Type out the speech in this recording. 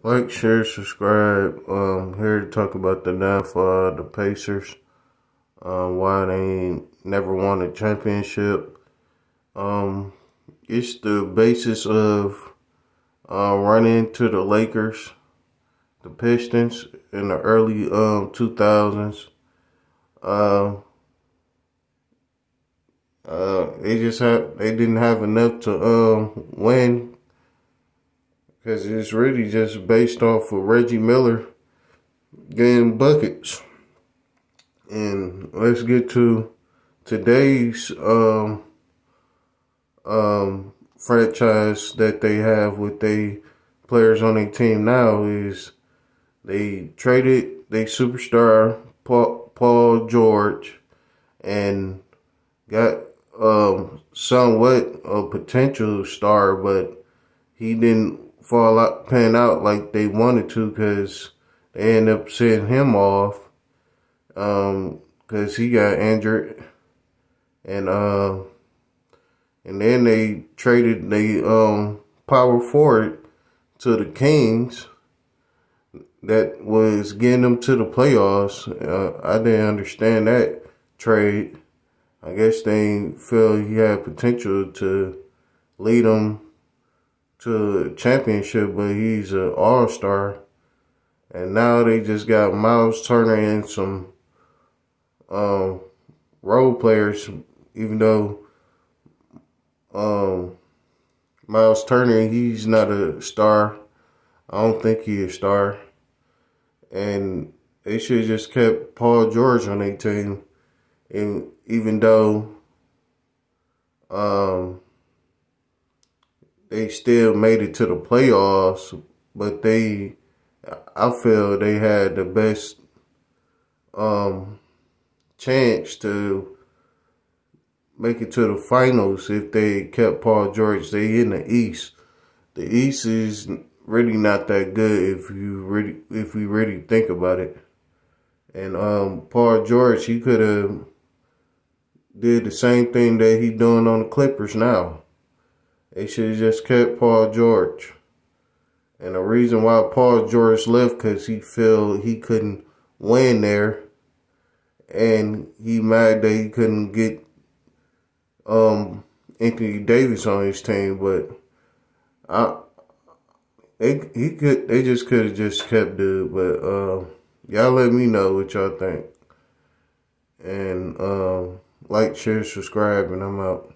Like, share, subscribe. Um, here to talk about the downfall of the Pacers. Um, why they never won a championship. Um, it's the basis of uh, running to the Lakers, the Pistons in the early um 2000s. Uh, uh, they just had they didn't have enough to um win because it's really just based off of Reggie Miller getting buckets. And let's get to today's um, um, franchise that they have with the players on their team now is they traded their superstar Paul, Paul George and got um, somewhat a potential star, but he didn't fall out, pan out like they wanted to because they ended up sending him off because um, he got injured. And uh, and then they traded the um, power forward to the Kings that was getting them to the playoffs. Uh, I didn't understand that trade. I guess they feel he had potential to lead them to championship, but he's an all star. And now they just got Miles Turner and some um, role players, even though um, Miles Turner, he's not a star. I don't think he's a star. And they should have just kept Paul George on their team. And even though um, they still made it to the playoffs, but they, I feel they had the best um, chance to make it to the finals if they kept Paul George. They in the East. The East is really not that good if you really if we really think about it. And um, Paul George, he could have did the same thing that he doing on the Clippers now. They should have just kept Paul George. And the reason why Paul George left because he felt he couldn't win there. And he mad that he couldn't get um, Anthony Davis on his team, but I they he could they just could have just kept dude, but uh, y'all let me know what y'all think. And um, like, share, subscribe, and I'm out.